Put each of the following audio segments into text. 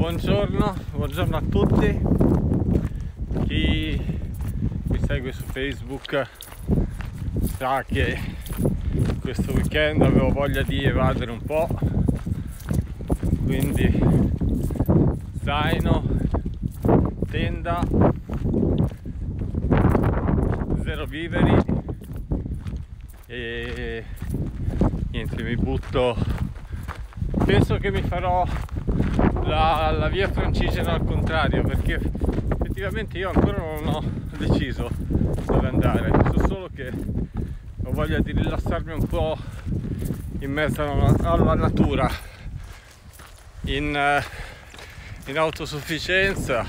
Buongiorno, buongiorno a tutti. Chi mi segue su Facebook sa che questo weekend avevo voglia di evadere un po'. Quindi zaino, tenda, zero viveri e niente mi butto penso che mi farò la, la via francigena al contrario perché effettivamente io ancora non ho deciso dove andare. So solo che ho voglia di rilassarmi un po' in mezzo alla, natura in, eh, in autosufficienza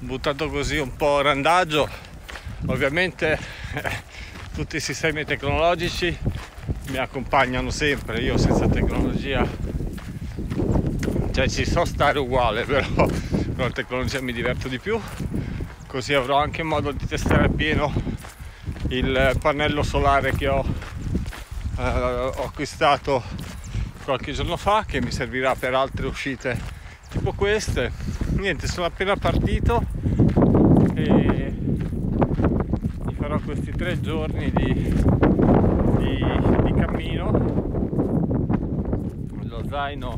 buttato così un po' randagio. Ovviamente tutti i sistemi tecnologici mi accompagnano sempre io senza tecnologia cioè ci so stare uguale però con la tecnologia mi diverto di più. Così avrò anche modo di testare appieno il pannello solare che ho, eh, ho acquistato qualche giorno fa che mi servirà per altre uscite tipo queste. Niente sono appena partito e mi farò questi tre giorni di, di, di cammino zaino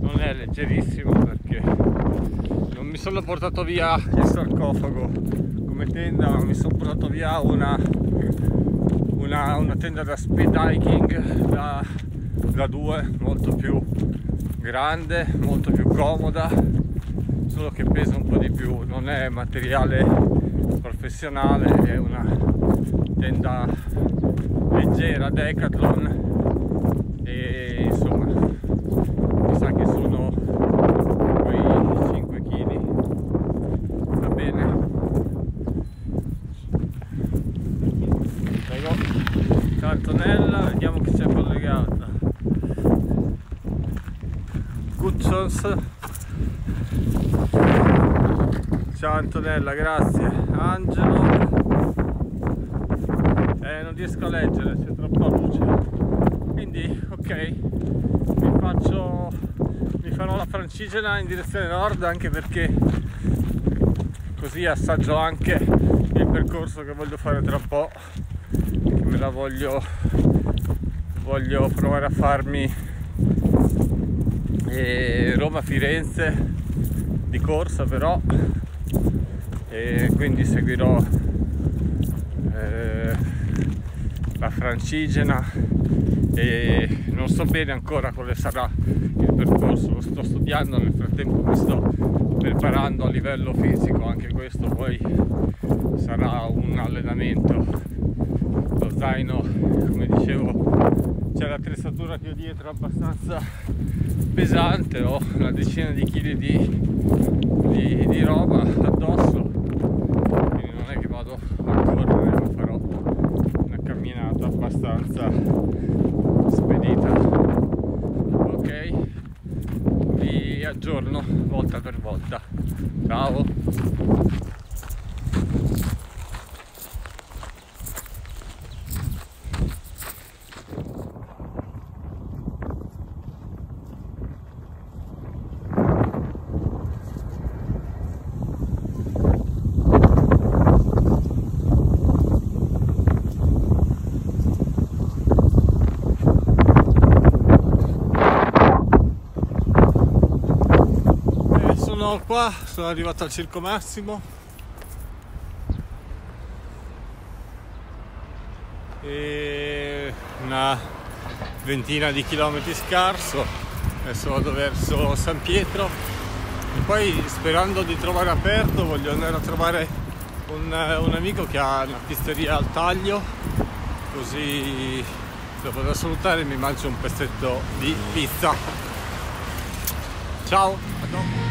non è leggerissimo perché non mi sono portato via il sarcofago come tenda ma mi sono portato via una, una, una tenda da speed hiking da, da due molto più grande molto più comoda solo che pesa un po' di più. Non è materiale professionale è una tenda leggera Decathlon e insomma mi sa che sono quei 5 kg va bene prego cantonella vediamo chi c'è collegata Cuccions ciao Antonella grazie. Angelo. Eh, non riesco a leggere c'è troppa luce. Quindi ok faccio mi farò la francigena in direzione nord anche perché così assaggio anche il percorso che voglio fare tra un po' che me la voglio voglio provare a farmi eh, Roma-Firenze di corsa però e quindi seguirò eh, la francigena e non so bene ancora quale sarà il percorso, lo sto studiando, nel frattempo mi sto preparando a livello fisico, anche questo poi sarà un allenamento. Lo zaino, come dicevo, c'è l'attrezzatura che ho dietro abbastanza pesante, ho una decina di chili di, di, di roba addosso, quindi non è che vado a correre, ma farò. Una camminata abbastanza spedita. Ok vi aggiorno volta per volta. Ciao sono qua, sono arrivato al Circo Massimo. E una ventina di chilometri scarso. Adesso vado verso San Pietro. E poi sperando di trovare aperto voglio andare a trovare un, un amico che ha una pizzeria al taglio. Così lo vado a salutare mi mangio un pezzetto di pizza. Ciao a dopo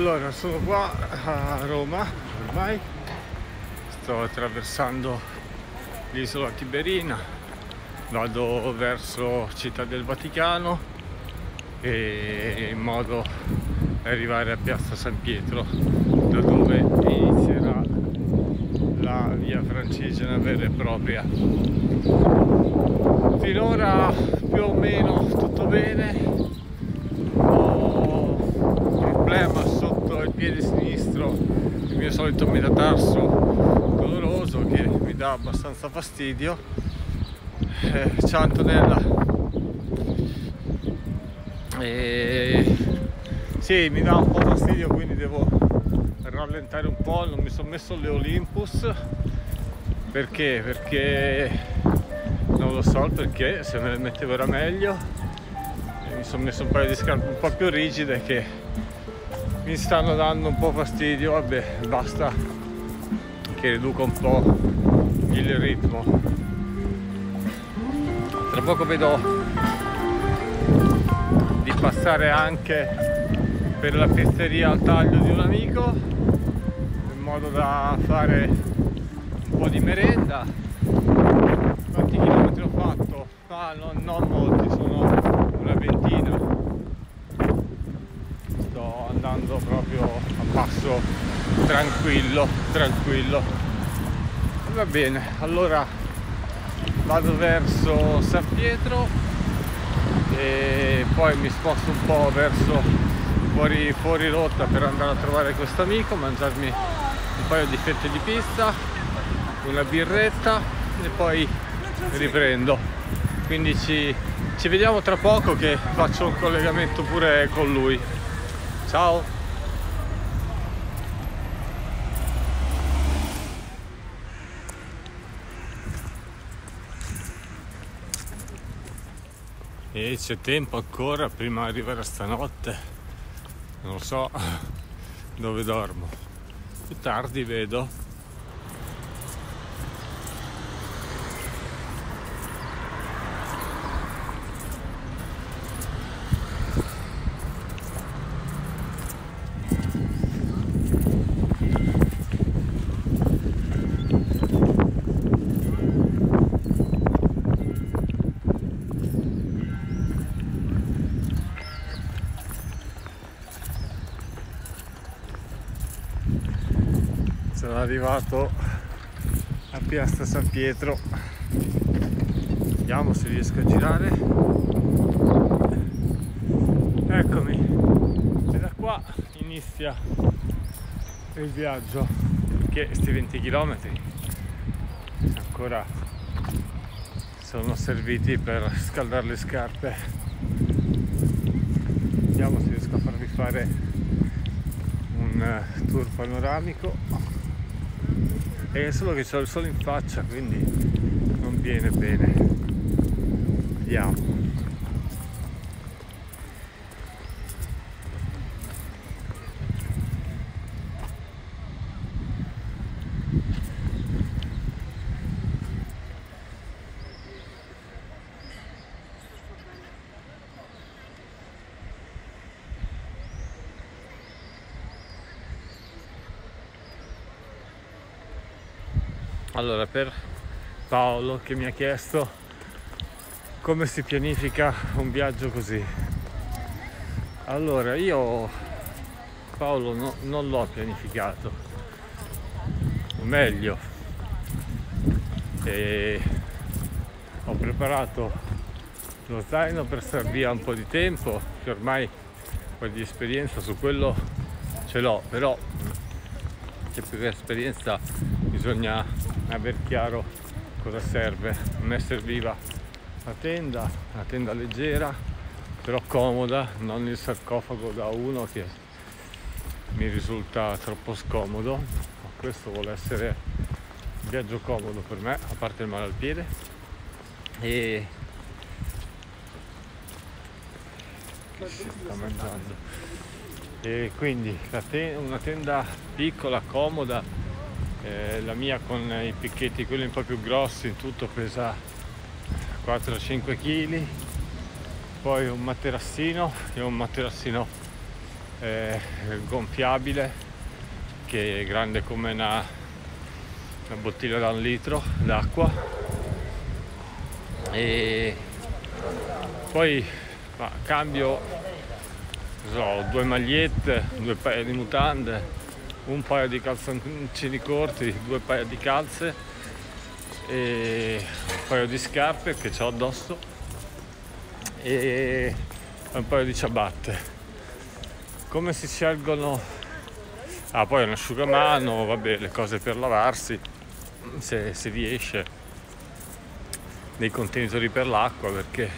Allora, sono qua a Roma ormai, sto attraversando l'isola Tiberina, vado verso Città del Vaticano e in modo da arrivare a Piazza San Pietro da dove inizierà la via francigena vera e propria. Finora più o meno tutto bene, problema sotto il piede sinistro il mio solito metatarso doloroso che mi dà abbastanza fastidio. Eh, ciao Antonella e... sì mi dà un po' fastidio quindi devo rallentare un po' non mi sono messo le Olympus. Perché? perché non lo so perché se me le mettevo era meglio. Mi sono messo un paio di scarpe un po' più rigide che mi stanno dando un po' fastidio vabbè basta che riduca un po' il ritmo. Tra poco vedo di passare anche per la pizzeria al taglio di un amico in modo da fare un po' di merenda. Quanti chilometri ho fatto? ah no, non molti sono una ventina andando proprio a passo tranquillo. Va bene allora vado verso San Pietro e poi mi sposto un po' verso fuori, fuori rotta per andare a trovare questo amico mangiarmi un paio di fette di pizza una birretta e poi riprendo. Quindi ci, ci vediamo tra poco che faccio un collegamento pure con lui. Ciao! E c'è tempo ancora prima di arrivare a stanotte. Non so dove dormo. Più tardi vedo. sono arrivato a Piazza San Pietro. Vediamo se riesco a girare. Eccomi. E da qua inizia il viaggio. Che sti 20 km ancora sono serviti per scaldare le scarpe. Vediamo se riesco a farvi fare un tour panoramico è solo che ho il sole in faccia quindi non viene bene. Vediamo allora per Paolo che mi ha chiesto come si pianifica un viaggio così. Allora io Paolo no, non l'ho pianificato. O meglio e ho preparato lo zaino per star via un po' di tempo che ormai un po' di esperienza su quello ce l'ho però c'è più che esperienza bisogna aver chiaro cosa serve a me serviva la tenda una tenda leggera però comoda non il sarcofago da uno che mi risulta troppo scomodo. Ma questo vuole essere un viaggio comodo per me a parte il male al piede. E che si sta mangiando? E quindi una tenda piccola comoda eh, la mia con i picchetti quelli un po' più grossi in tutto pesa 4-5 kg poi un materassino che è un materassino eh, gonfiabile che è grande come una, una bottiglia da un litro d'acqua. E poi ma, cambio so, due magliette, due paia di mutande, un paio di calzoncini corti, due paia di calze e un paio di scarpe che ho addosso e un paio di ciabatte. Come si scelgono? Ah, poi un asciugamano, vabbè, le cose per lavarsi, se si riesce, dei contenitori per l'acqua perché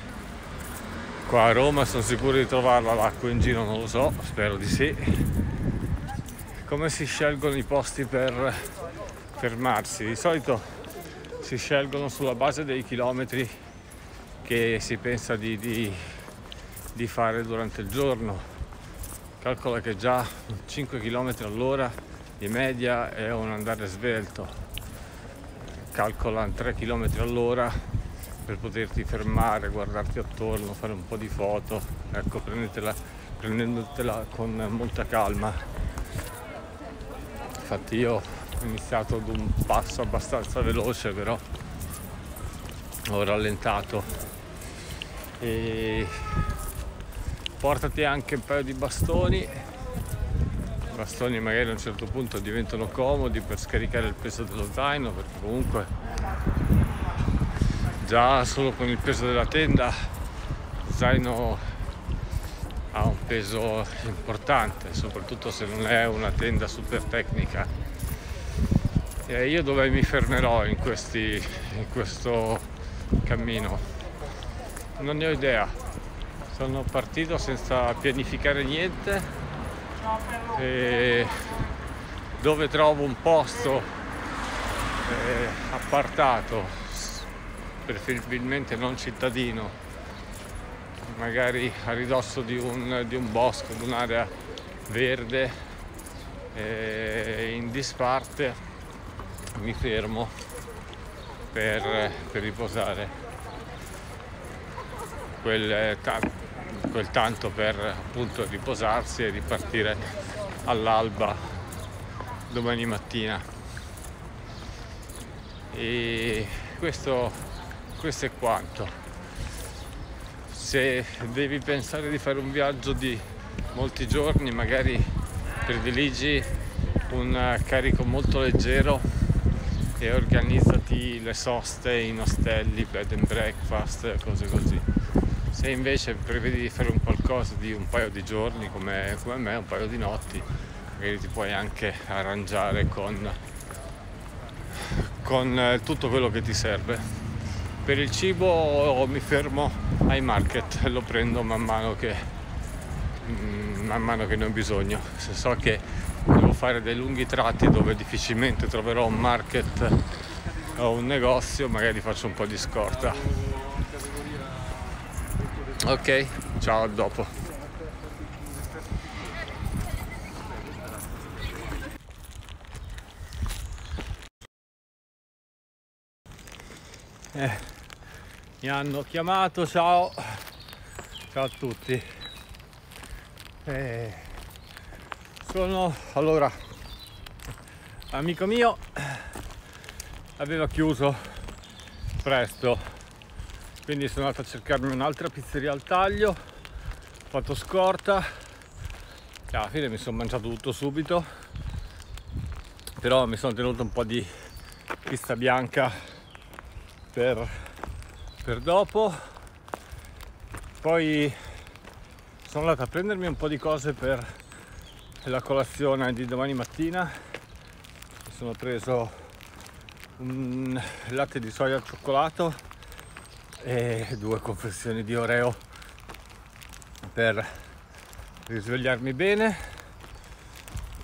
qua a Roma sono sicuro di trovarla l'acqua in giro non lo so spero di sì come si scelgono i posti per fermarsi? Di solito si scelgono sulla base dei chilometri che si pensa di, di, di fare durante il giorno. Calcola che già 5 km all'ora di media è un andare svelto. Calcola 3 km all'ora per poterti fermare, guardarti attorno, fare un po' di foto, ecco, prendetela, prendetela con molta calma. Infatti io ho iniziato ad un passo abbastanza veloce, però ho rallentato. E portati anche un paio di bastoni. I bastoni magari a un certo punto diventano comodi per scaricare il peso dello zaino perché comunque già solo con il peso della tenda zaino ha un peso importante soprattutto se non è una tenda super tecnica. E io dove mi fermerò in, questi, in questo cammino? Non ne ho idea. Sono partito senza pianificare niente e dove trovo un posto eh, appartato preferibilmente non cittadino, magari a ridosso di un, di un bosco, di un'area verde, in disparte mi fermo per, per riposare. Quel, quel tanto per appunto riposarsi e ripartire all'alba domani mattina. E questo questo è quanto. Se devi pensare di fare un viaggio di molti giorni, magari prediligi un carico molto leggero e organizzati le soste in ostelli, bed and breakfast, cose così. Se invece prevedi di fare un qualcosa di un paio di giorni come, come me, un paio di notti, magari ti puoi anche arrangiare con, con tutto quello che ti serve per il cibo mi fermo ai market lo prendo man mano che mm, man mano che ne ho bisogno. Se so che devo fare dei lunghi tratti dove difficilmente troverò un market o un negozio magari faccio un po' di scorta. Ok ciao a dopo. Eh mi hanno chiamato ciao. Ciao a tutti. Eh, sono allora amico mio aveva chiuso presto quindi sono andato a cercarmi un'altra pizzeria al taglio ho fatto scorta e alla fine mi sono mangiato tutto subito però mi sono tenuto un po' di pista bianca per per dopo. Poi sono andato a prendermi un po' di cose per la colazione di domani mattina. Mi sono preso un latte di soia al cioccolato e due confezioni di oreo per risvegliarmi bene.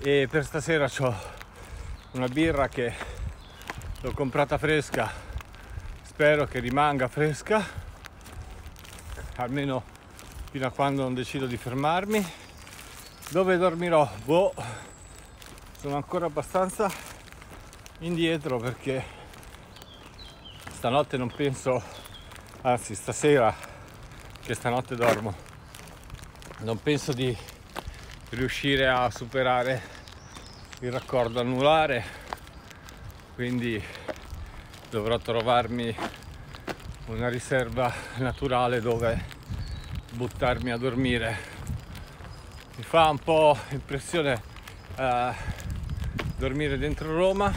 E per stasera ho una birra che l'ho comprata fresca spero che rimanga fresca almeno fino a quando non decido di fermarmi. Dove dormirò? Boh sono ancora abbastanza indietro perché stanotte non penso anzi stasera che stanotte dormo non penso di riuscire a superare il raccordo anulare quindi dovrò trovarmi una riserva naturale dove buttarmi a dormire. Mi fa un po' impressione uh, dormire dentro Roma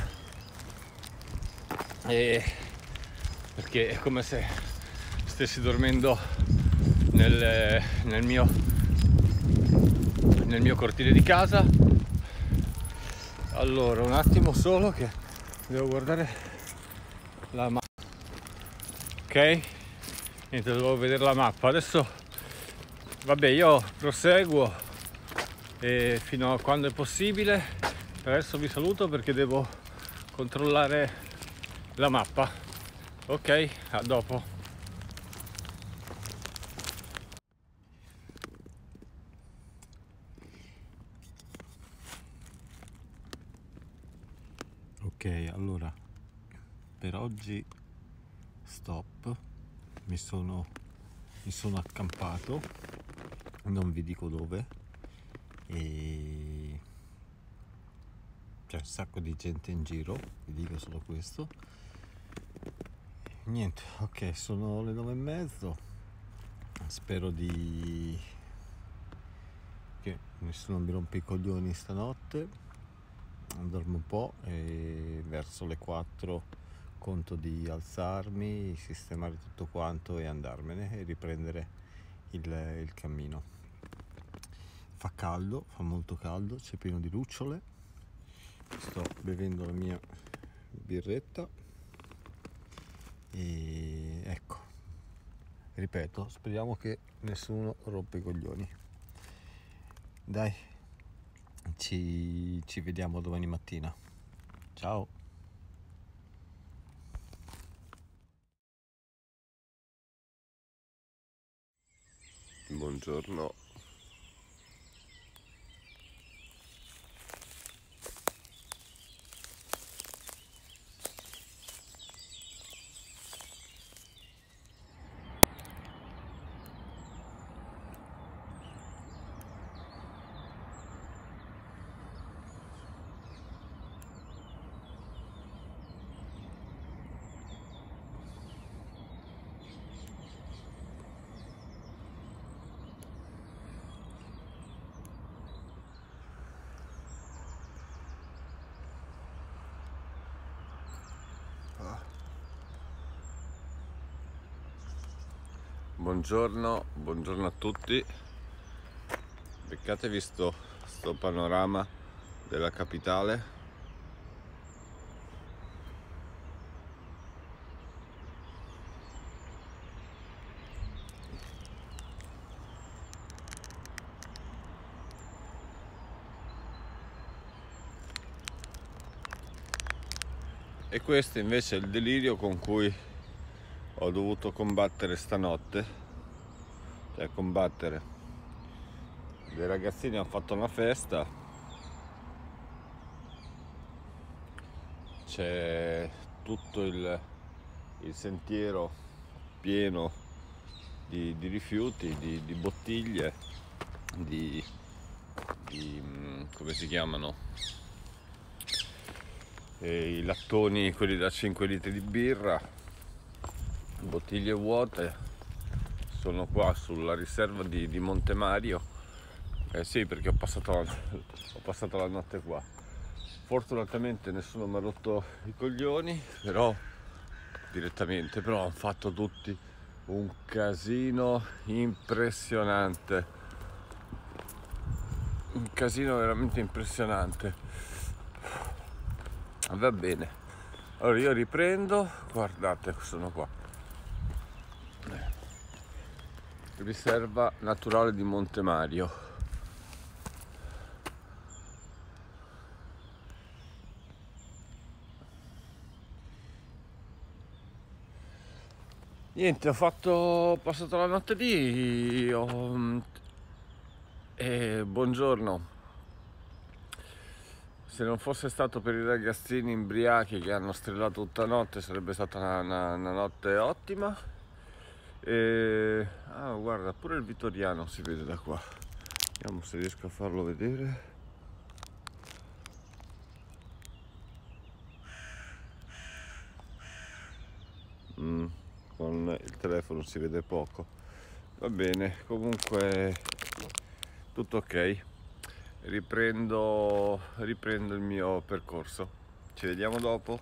perché è come se stessi dormendo nel, nel mio nel mio cortile di casa. Allora un attimo solo che devo guardare la mappa ok? Niente devo vedere la mappa. Adesso vabbè io proseguo e fino a quando è possibile. Adesso vi saluto perché devo controllare la mappa. Ok a dopo. Ok allora per oggi stop. Mi sono mi sono accampato non vi dico dove e c'è un sacco di gente in giro vi dico solo questo. Niente ok sono le nove e mezzo. Spero di che nessuno mi rompe i coglioni stanotte. Dormo un po' e verso le 4 conto di alzarmi, sistemare tutto quanto e andarmene e riprendere il, il cammino. Fa caldo, fa molto caldo, c'è pieno di lucciole. Sto bevendo la mia birretta e ecco, ripeto, speriamo che nessuno rompe i coglioni. Dai, ci, ci vediamo domani mattina. Ciao. Buongiorno Buongiorno, buongiorno a tutti. Beccatevi sto, sto panorama della capitale. E questo invece è il delirio con cui ho dovuto combattere stanotte cioè combattere. Dei ragazzini hanno fatto una festa. C'è tutto il, il, sentiero pieno di, di rifiuti di, di, bottiglie di, di mm, come si chiamano? E i lattoni quelli da 5 litri di birra bottiglie vuote sono qua sulla riserva di, di Monte Mario. Eh sì perché ho passato, la, ho passato la notte qua. Fortunatamente nessuno mi ha rotto i coglioni però direttamente però hanno fatto tutti un casino impressionante. Un casino veramente impressionante. Va bene. Allora io riprendo. Guardate sono qua riserva naturale di Monte Mario niente ho fatto ho passato la notte lì ho, e buongiorno. Se non fosse stato per i ragazzini imbriachi che hanno strillato tutta notte sarebbe stata una, una, una notte ottima e... Ah, guarda, pure il Vittoriano si vede da qua. vediamo se riesco a farlo vedere. Mm, con il telefono si vede poco. Va bene comunque tutto ok. Riprendo riprendo il mio percorso. Ci vediamo dopo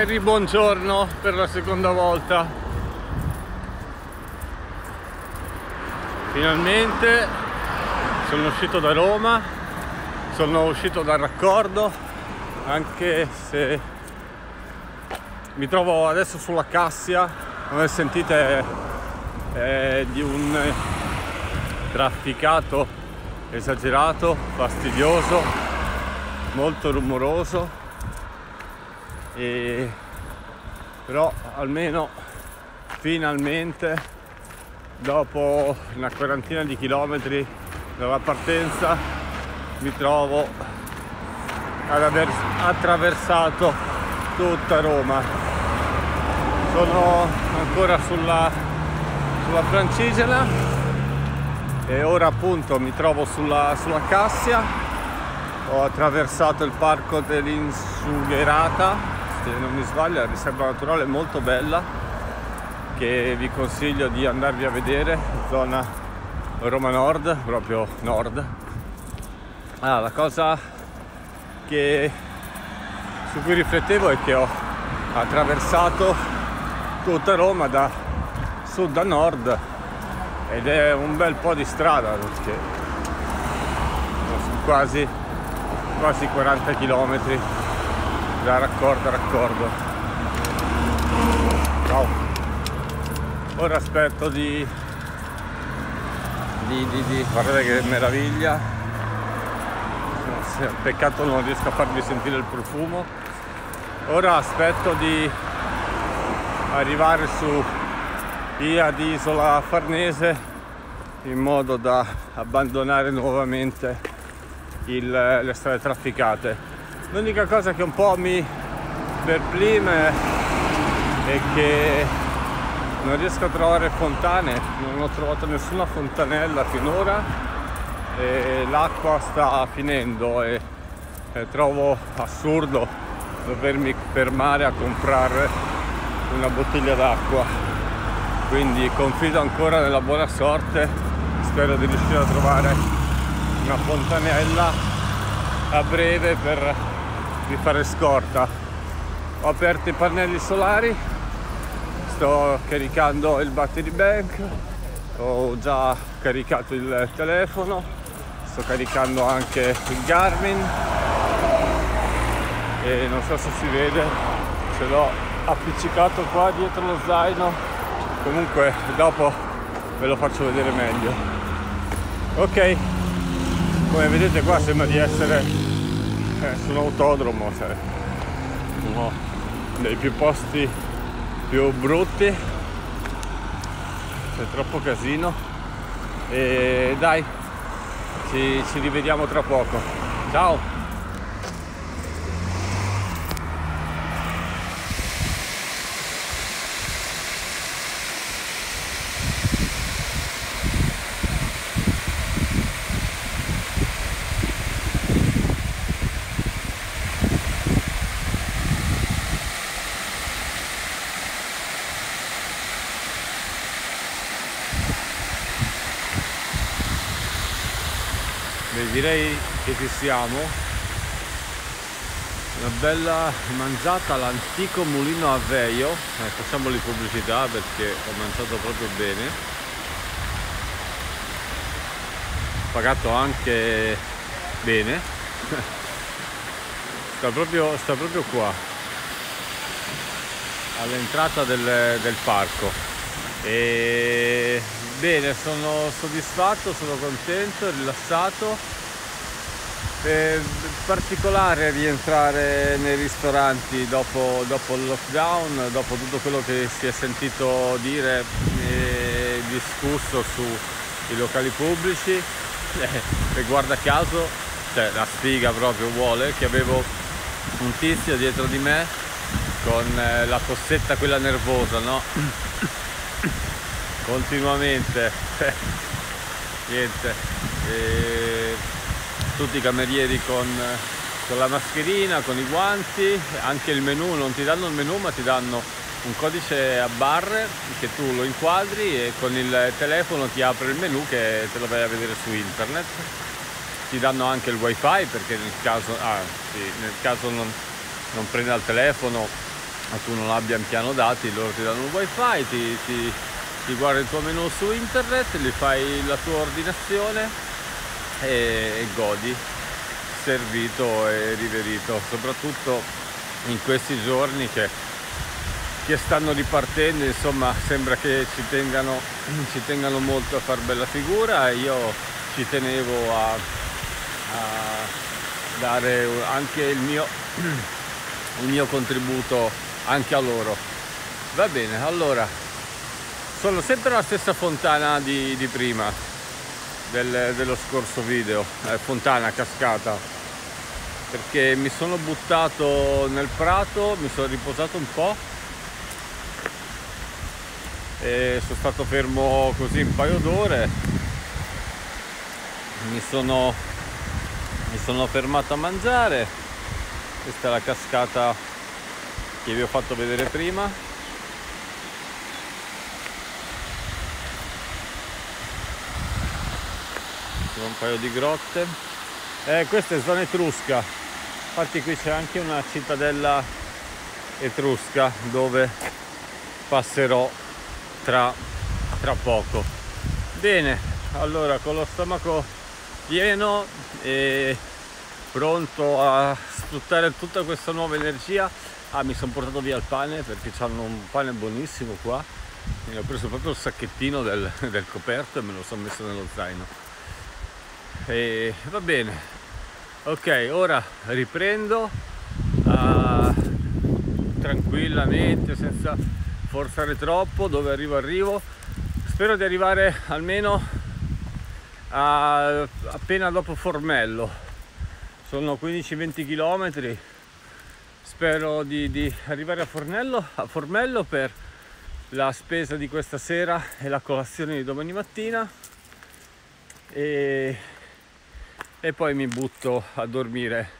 e ribuongiorno per la seconda volta. Finalmente sono uscito da Roma sono uscito dal raccordo anche se mi trovo adesso sulla Cassia come sentite è di un trafficato esagerato fastidioso molto rumoroso e però almeno finalmente dopo una quarantina di chilometri dalla partenza mi trovo ad aver attraversato tutta Roma. Sono ancora sulla, sulla Francigena e ora appunto mi trovo sulla, sulla Cassia. Ho attraversato il parco dell'Insugherata se non mi sbaglio, è una riserva naturale molto bella che vi consiglio di andarvi a vedere, zona Roma Nord, proprio nord. Ah, la cosa che, su cui riflettevo è che ho attraversato tutta Roma da sud a nord ed è un bel po' di strada perché quasi, quasi 40 chilometri da raccordo raccordo. Ciao. Ora aspetto di di, di, di guardate che meraviglia. Peccato non riesco a farvi sentire il profumo. Ora aspetto di arrivare su via di Isola Farnese in modo da abbandonare nuovamente il, le strade trafficate l'unica cosa che un po' mi perplime è che non riesco a trovare fontane non ho trovato nessuna fontanella finora e l'acqua sta finendo e, e trovo assurdo dovermi fermare a comprare una bottiglia d'acqua. Quindi confido ancora nella buona sorte spero di riuscire a trovare una fontanella a breve per di fare scorta. Ho aperto i pannelli solari sto caricando il battery bank ho già caricato il telefono sto caricando anche il Garmin e non so se si vede ce l'ho appiccicato qua dietro lo zaino. Comunque dopo ve lo faccio vedere meglio. Ok come vedete qua sembra di essere eh, su un autodromo cioè, uno dei più posti più brutti. C'è troppo casino. E dai ci, ci rivediamo tra poco. Ciao Beh, direi che siamo. Una bella mangiata all'antico mulino a Veio. Eh, facciamoli pubblicità perché ho mangiato proprio bene. Ho pagato anche bene. sta, proprio, sta proprio qua. All'entrata del, del parco. E Bene, sono soddisfatto, sono contento, rilassato. È particolare rientrare nei ristoranti dopo, dopo, il lockdown, dopo tutto quello che si è sentito dire e discusso sui locali pubblici. E guarda caso, cioè la sfiga proprio vuole che avevo un tizio dietro di me con eh, la tossetta quella nervosa, no? continuamente niente e tutti i camerieri con, con la mascherina con i guanti anche il menù non ti danno il menù ma ti danno un codice a barre che tu lo inquadri e con il telefono ti apre il menu che te lo vai a vedere su internet. Ti danno anche il wifi perché nel caso, ah, sì, nel caso non, non prenda il telefono ma tu non abbia in piano dati loro ti danno il wifi ti, ti ti guardi il tuo menu su internet, gli fai la tua ordinazione e, godi servito e riverito, soprattutto in questi giorni che, che, stanno ripartendo, insomma sembra che ci tengano, ci tengano molto a far bella figura, io ci tenevo a, a dare anche il mio, il mio contributo anche a loro. Va bene, allora sono sempre la stessa fontana di, di prima del, dello scorso video eh, fontana cascata. Perché mi sono buttato nel prato mi sono riposato un po' e sono stato fermo così un paio d'ore. Mi sono mi sono fermato a mangiare. Questa è la cascata che vi ho fatto vedere prima sono un paio di grotte. Eh, questa è zona etrusca. Infatti qui c'è anche una cittadella etrusca dove passerò tra, tra poco. Bene allora con lo stomaco pieno e pronto a sfruttare tutta questa nuova energia ah mi sono portato via il pane perché hanno un pane buonissimo qua. Mi ho preso proprio il sacchettino del, del coperto e me lo sono messo nello zaino e va bene. Ok ora riprendo uh, tranquillamente senza forzare troppo dove arrivo arrivo. Spero di arrivare almeno a, appena dopo Formello. Sono 15-20 km spero di, di arrivare a, Fornello, a Formello per la spesa di questa sera e la colazione di domani mattina. E e poi mi butto a dormire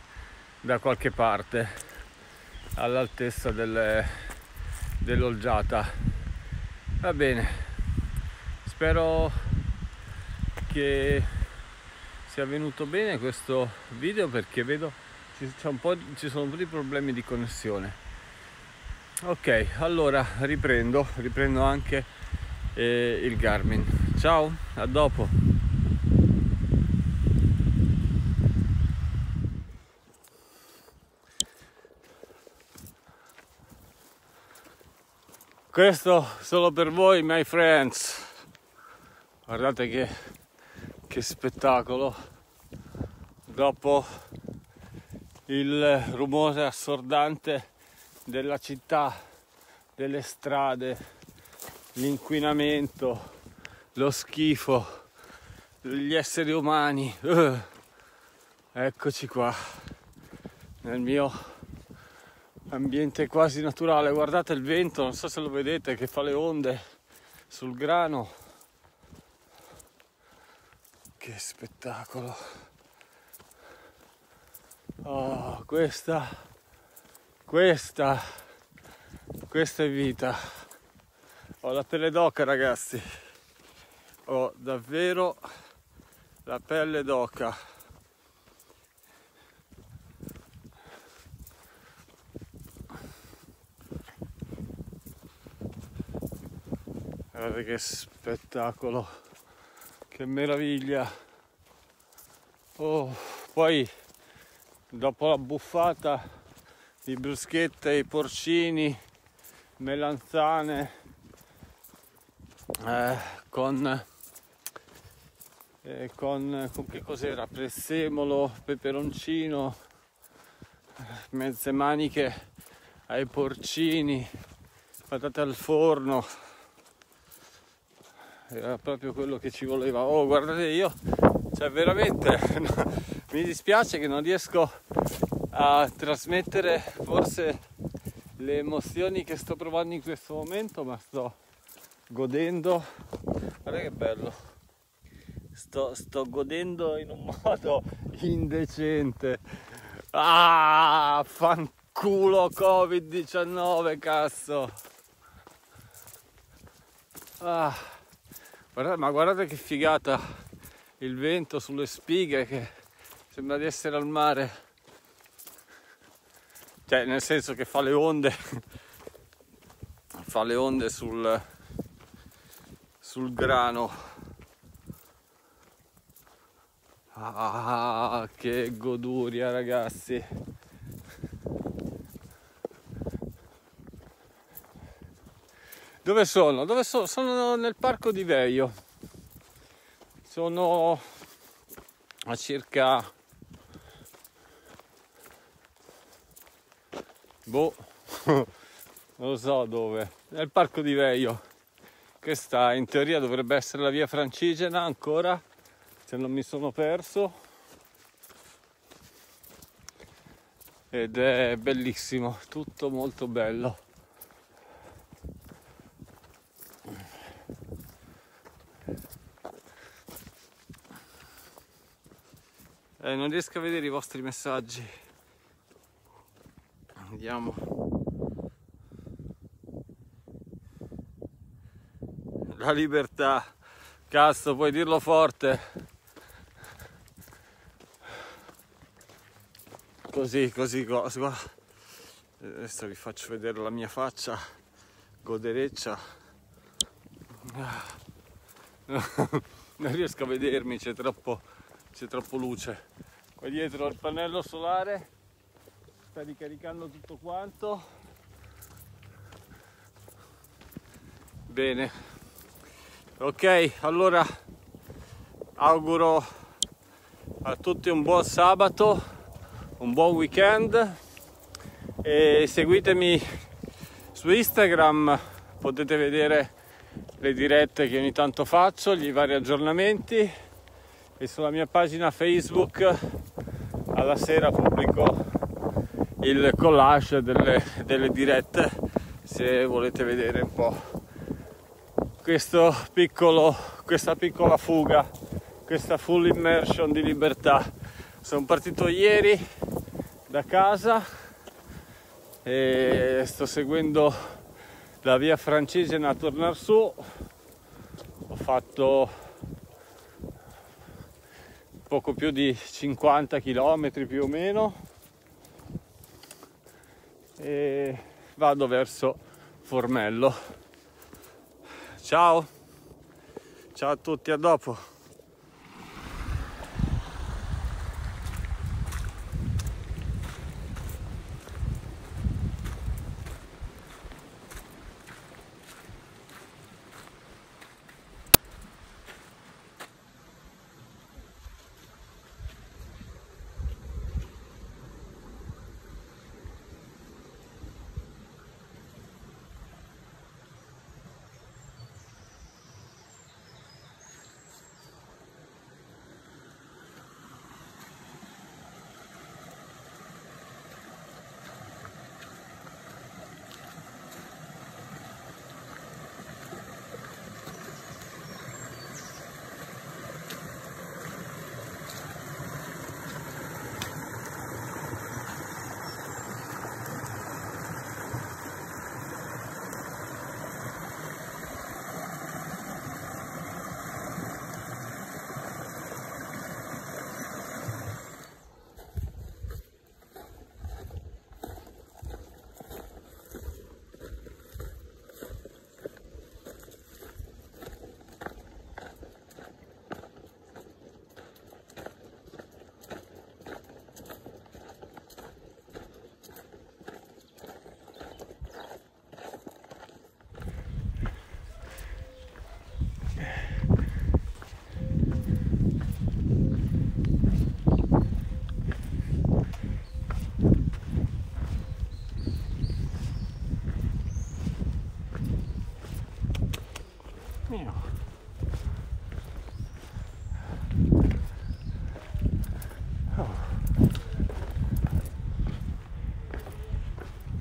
da qualche parte all'altezza del, dell'olgiata. Va bene. Spero che sia venuto bene questo video perché vedo ci, ci sono un po' di problemi di connessione. Ok allora riprendo riprendo anche eh, il Garmin. Ciao a dopo questo solo per voi my friends. Guardate che, che spettacolo. Dopo il rumore assordante della città delle strade l'inquinamento lo schifo gli esseri umani. Eccoci qua nel mio ambiente quasi naturale. Guardate il vento non so se lo vedete che fa le onde sul grano. Che spettacolo. Oh questa questa questa è vita. Ho la pelle d'oca ragazzi. Ho davvero la pelle d'oca Guardate che spettacolo, che meraviglia. Oh, poi dopo la buffata di bruschette, i porcini, melanzane eh, con, eh, con, con che cos'era? Prezzemolo, peperoncino, mezze maniche ai porcini, patate al forno. Era proprio quello che ci voleva. Oh, guardate io, cioè veramente mi dispiace che non riesco a trasmettere forse le emozioni che sto provando in questo momento, ma sto godendo. Guarda che bello. Sto, sto godendo in un modo indecente. Ah, fantastico culo Covid-19, cazzo. Ah, guardate, ma guardate che figata il vento sulle spighe che sembra di essere al mare. Cioè, nel senso che fa le onde, fa le onde sul, sul grano. Ah, che goduria ragazzi. Dove sono? Dove sono? Sono nel parco di Veio. Sono a circa boh non lo so dove nel parco di Veio questa in teoria dovrebbe essere la via francigena ancora se non mi sono perso ed è bellissimo tutto molto bello Eh, non riesco a vedere i vostri messaggi. Andiamo. La libertà. Cazzo, puoi dirlo forte. Così, così, così. Adesso vi faccio vedere la mia faccia godereccia. Non riesco a vedermi, c'è troppo c'è troppo luce. Qua dietro il pannello solare. Sta ricaricando tutto quanto. Bene. Ok allora auguro a tutti un buon sabato un buon weekend. E seguitemi su Instagram potete vedere le dirette che ogni tanto faccio, gli vari aggiornamenti e sulla mia pagina Facebook alla sera pubblico il collage delle, delle dirette se volete vedere un po' questo piccolo, questa piccola fuga, questa full immersion di libertà. Sono partito ieri da casa e sto seguendo la via francigena a tornare su. Ho fatto poco più di 50 km più o meno e vado verso Formello. Ciao, ciao a tutti, a dopo.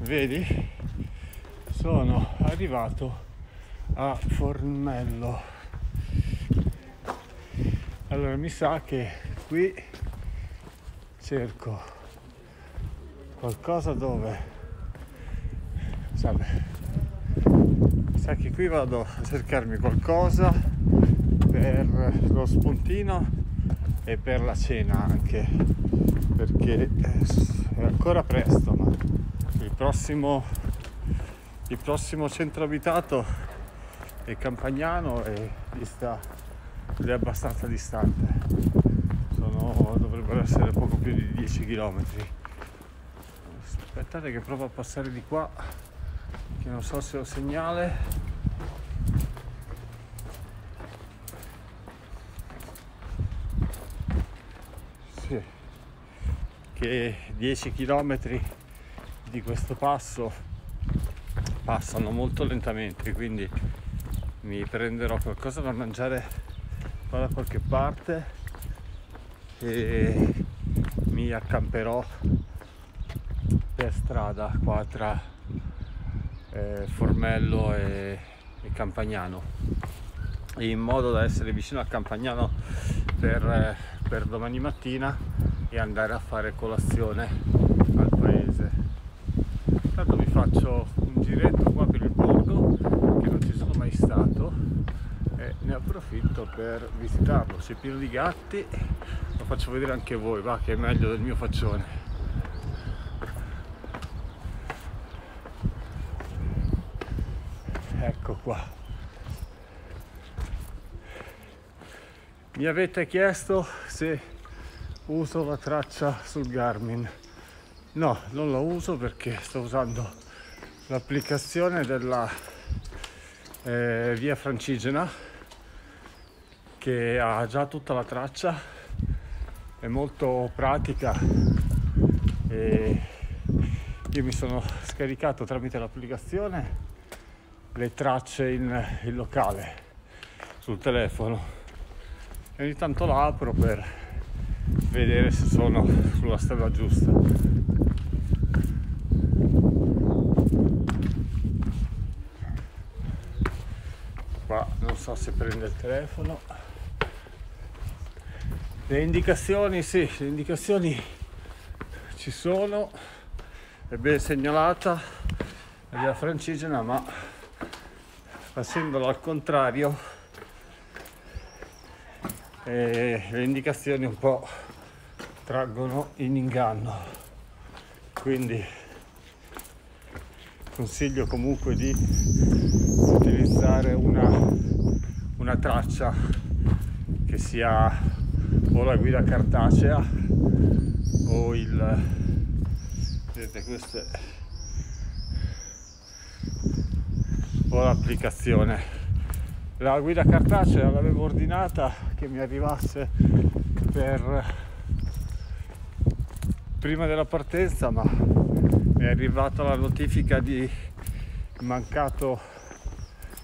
Vedi sono arrivato a Formello allora mi sa che qui cerco qualcosa dove sabe mi sa che qui vado a cercarmi qualcosa per lo spuntino e per la cena anche perché è ancora presto ma prossimo il prossimo centro abitato è Campagnano e dista, è abbastanza distante. Sono, dovrebbero essere poco più di 10 km aspettate che provo a passare di qua che non so se ho segnale. Che 10 km di questo passo passano molto lentamente quindi mi prenderò qualcosa da mangiare da qualche parte e mi accamperò per strada qua tra eh, Formello e, e, Campagnano. In modo da essere vicino a Campagnano per, eh, per domani mattina e andare a fare colazione vi faccio giretto qua per il borgo che non ci sono mai stato e ne approfitto per visitarlo. C'è pieno di gatti lo faccio vedere anche voi va che è meglio del mio faccione. Ecco qua. Mi avete chiesto se uso la traccia sul Garmin. No non la uso perché sto usando l'applicazione della eh, via Francigena che ha già tutta la traccia, è molto pratica e io mi sono scaricato tramite l'applicazione le tracce in, in locale sul telefono. E ogni tanto la apro per vedere se sono sulla strada giusta qua non so se prende il telefono. Le indicazioni sì le indicazioni ci sono. È ben segnalata la via francigena ma facendola al contrario eh, le indicazioni un po' traggono in inganno. Quindi consiglio comunque di utilizzare una, una traccia che sia o la guida cartacea o il vedete queste o l'applicazione. La guida cartacea l'avevo ordinata che mi arrivasse per prima della partenza ma è arrivata la notifica di mancato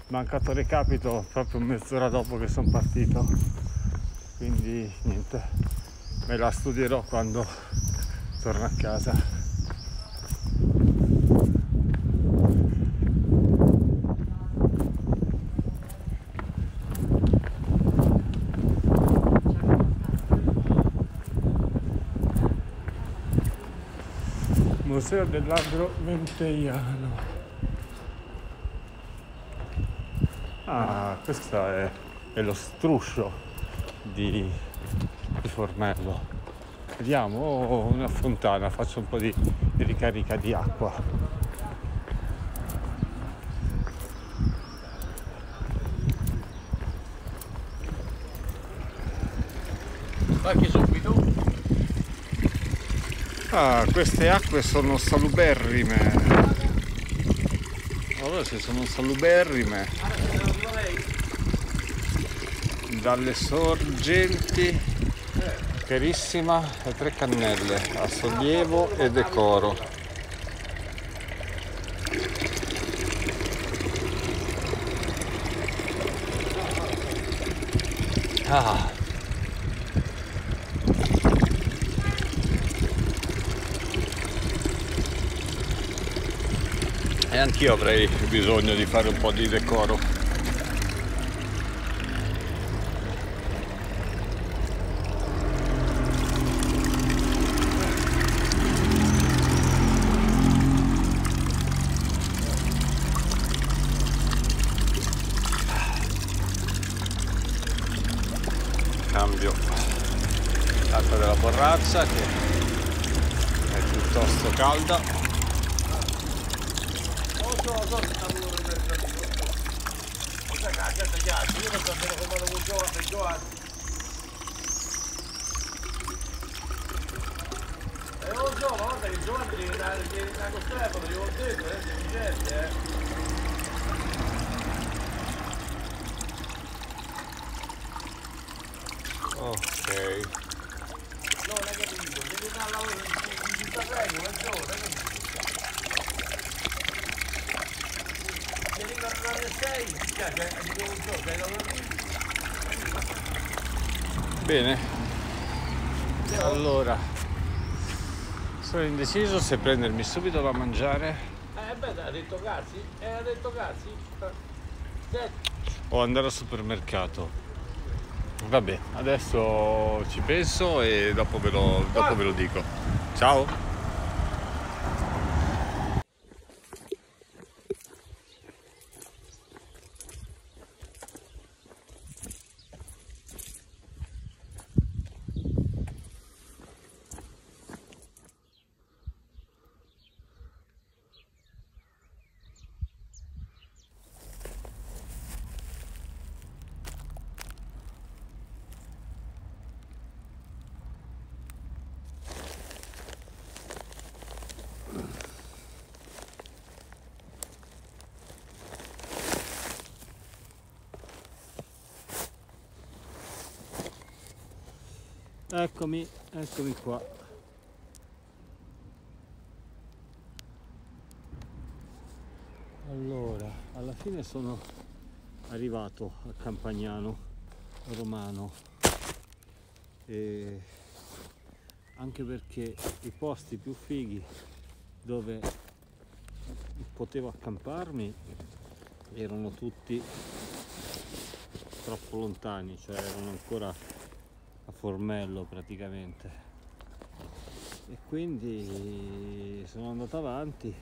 mancato recapito proprio mezz'ora dopo che sono partito. Quindi niente me la studierò quando torno a casa Museo dell'Agro Venteiano. Ah, questo è, è lo struscio di, di, Formello. Vediamo oh, una fontana, faccio un po' di, di ricarica di acqua. Qualche subito? Ah, queste acque sono saluberrime. Allora se sono saluberrime dalle sorgenti carissima e tre cannelle a sollievo e decoro. Ah, anch'io avrei bisogno di fare un po' di decoro cambio l'acqua della borrazza che è piuttosto calda io non so come lo giovane e lo so, ma guarda che il giovane deve dare a Stefano, glielo ho detto, eh, sei vigente, eh. Ok. No, non hai capito, devi andare a lavoro in città prego, è giovane, non Devi andare alle 6, cioè, dico un giorno, sei lavorato Bene, allora sono indeciso se prendermi subito da mangiare. Eh beh, ha detto cazzi? Eh, ha detto cazzi? O andare al supermercato. Vabbè, adesso ci penso e dopo ve lo, dopo ve lo dico. Ciao! Eccomi, eccomi qua. Allora, alla fine sono arrivato a Campagnano Romano e anche perché i posti più fighi dove potevo accamparmi erano tutti troppo lontani, cioè erano ancora Formello praticamente. E quindi sono andato avanti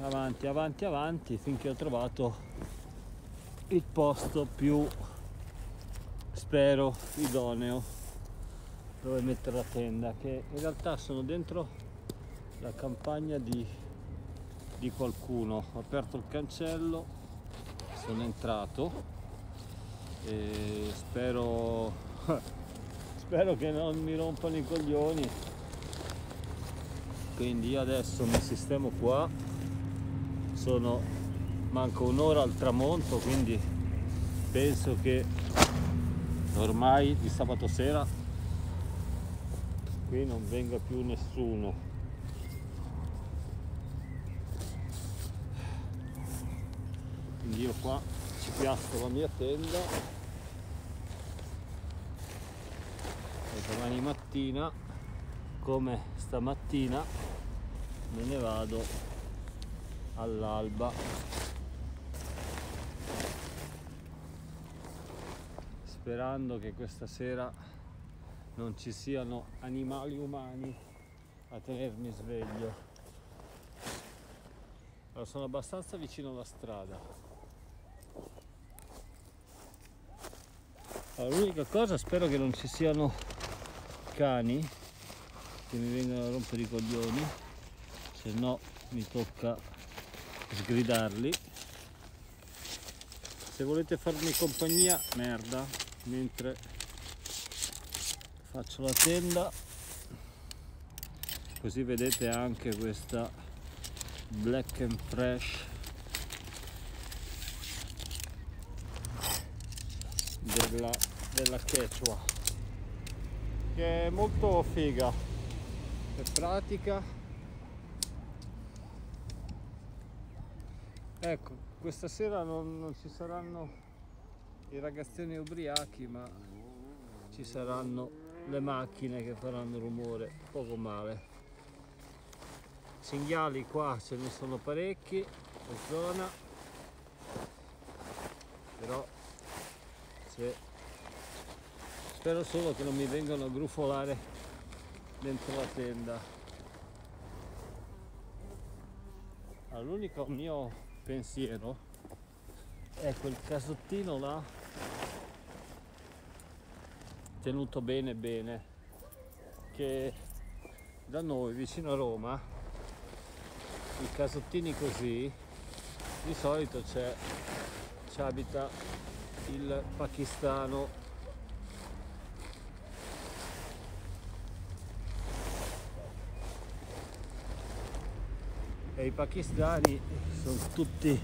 avanti avanti avanti finché ho trovato il posto più spero idoneo dove mettere la tenda che in realtà sono dentro la campagna di, di qualcuno. Ho aperto il cancello sono entrato e spero spero che non mi rompano i coglioni. Quindi adesso mi sistemo qua. Sono manco un'ora al tramonto quindi penso che ormai di sabato sera qui non venga più nessuno. Quindi io qua ci piazzo la mia tenda domani mattina come stamattina me ne vado all'alba. Sperando che questa sera non ci siano animali umani a tenermi sveglio. Allora, sono abbastanza vicino alla strada. Allora, l'unica cosa spero che non ci siano cani che mi vengono a rompere i coglioni se no mi tocca sgridarli. Se volete farmi compagnia merda mentre faccio la tenda così vedete anche questa black and fresh della, della quechua che è molto figa. È pratica. Ecco questa sera non, non ci saranno i ragazzini ubriachi ma ci saranno le macchine che faranno rumore poco male. Cinghiali qua ce ne sono parecchi in zona. Però se... spero solo che non mi vengano a grufolare dentro la tenda. L'unico mio pensiero è quel casottino là tenuto bene bene che da noi vicino a Roma i casottini così di solito c'è ci abita il pakistano e i pakistani sono tutti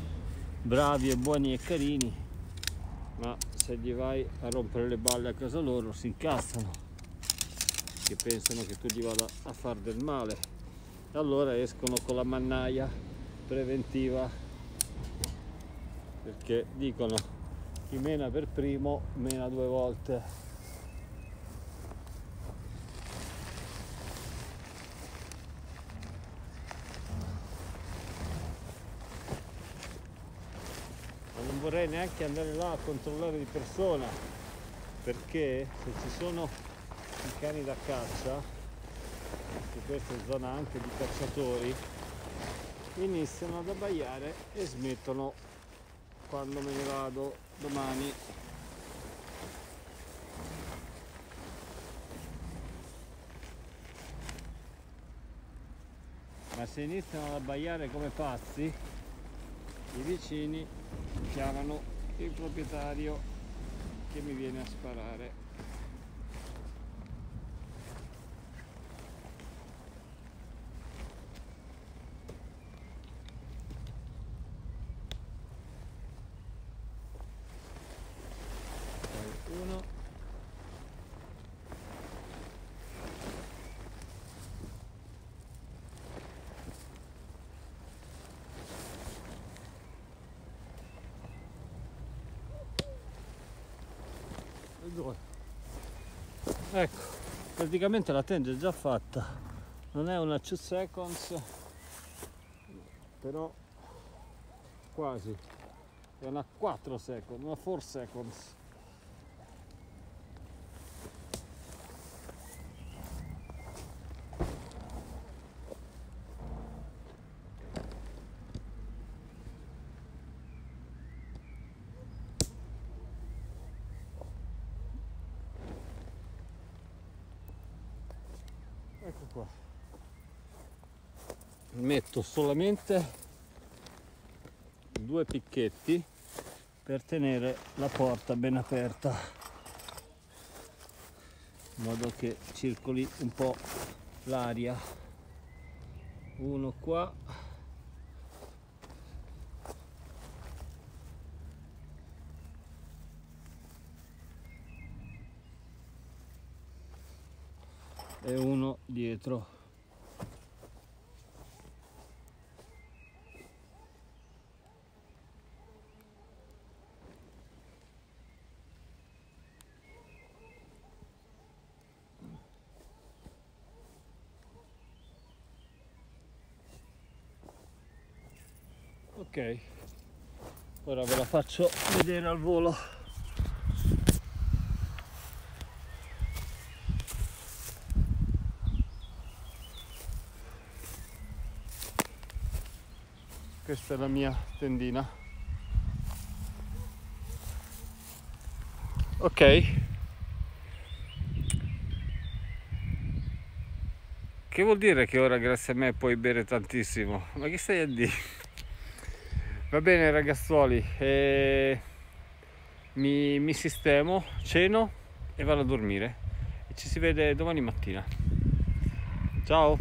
bravi e buoni e carini ma se gli vai a rompere le balle a casa loro si incazzano che pensano che tu gli vada a far del male. E allora escono con la mannaia preventiva perché dicono chi mena per primo mena due volte ma non vorrei neanche andare là a controllare di persona perché se ci sono i cani da caccia che questa zona anche di cacciatori, iniziano ad abbaiare e smettono quando me ne vado domani. Ma se iniziano ad abbaiare come pazzi, i vicini chiamano il proprietario che mi viene a sparare. Ecco praticamente la tenda è già fatta. Non è una 2 seconds però quasi. È una 4 seconds una 4 seconds ecco qua metto solamente due picchetti per tenere la porta ben aperta in modo che circoli un po' l'aria. Uno qua e uno dietro ora ve la faccio vedere al volo. Questa è la mia tendina. Ok. Che vuol dire che ora grazie a me puoi bere tantissimo? Ma che stai a dire va bene ragazzuoli eh, mi, mi sistemo ceno e vado a dormire. E ci si vede domani mattina. Ciao.